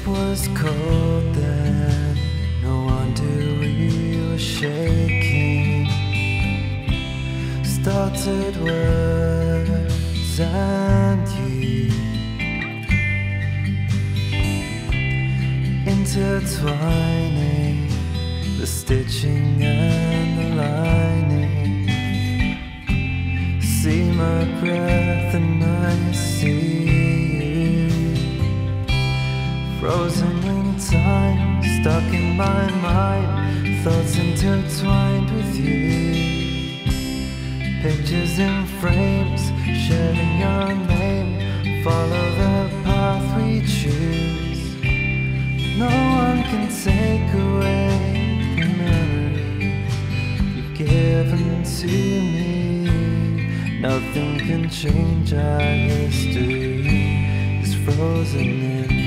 It was cold then, no wonder we were shaking. Started words and you intertwining the stitching stuck in my mind, thoughts intertwined with you. Pictures in frames, sharing your name, follow the path we choose. No one can take away the memory you've given to me. Nothing can change our history. It's frozen in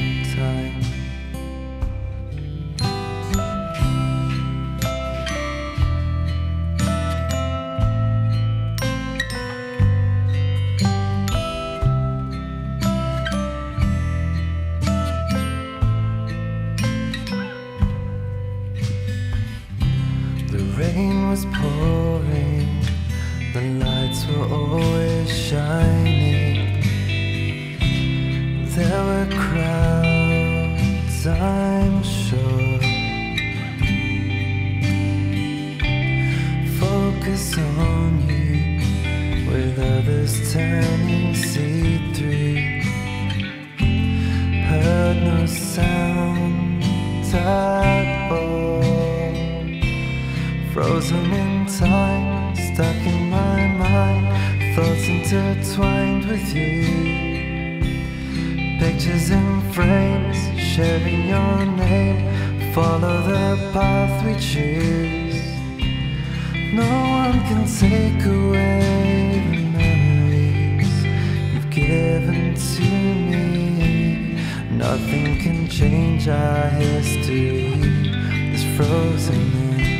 was pouring, the lights were always shining. There were crowds, I'm sure. Focus on you, with others turning see through. Frozen in time, stuck in my mind, thoughts intertwined with you. Pictures in frames, sharing your name, follow the path we choose. No one can take away the memories you've given to me. Nothing can change our history. It's frozen in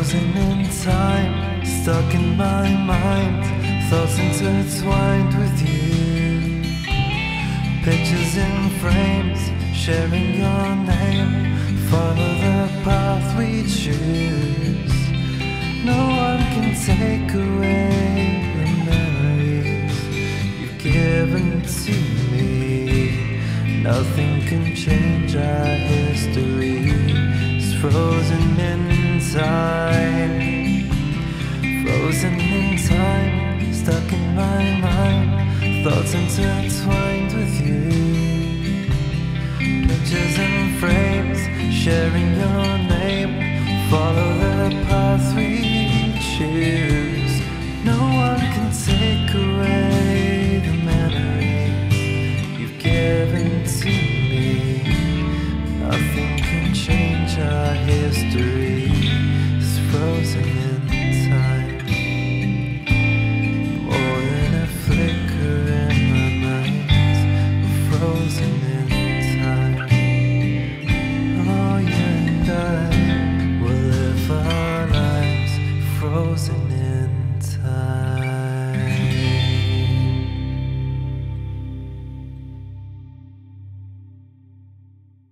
Frozen in time, stuck in my mind, thoughts intertwined with you. Pictures in frames, sharing your name, follow the path we choose. No one can take away the memories you've given to me. Nothing can change our history. It's frozen in time. Frozen in time, stuck in my mind. Thoughts intertwined with you. Pictures and frames, sharing your frozen in time. Oh, and I will live our lives frozen in time.